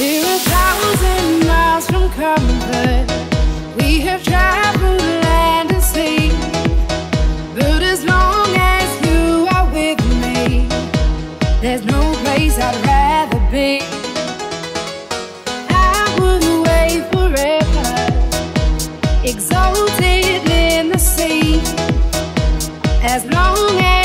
We're a thousand miles from comfort. We have traveled land and sea. But as long as you are with me, there's no place I'd rather be. I would wait forever, exalted in the sea. As long as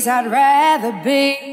place I'd rather be.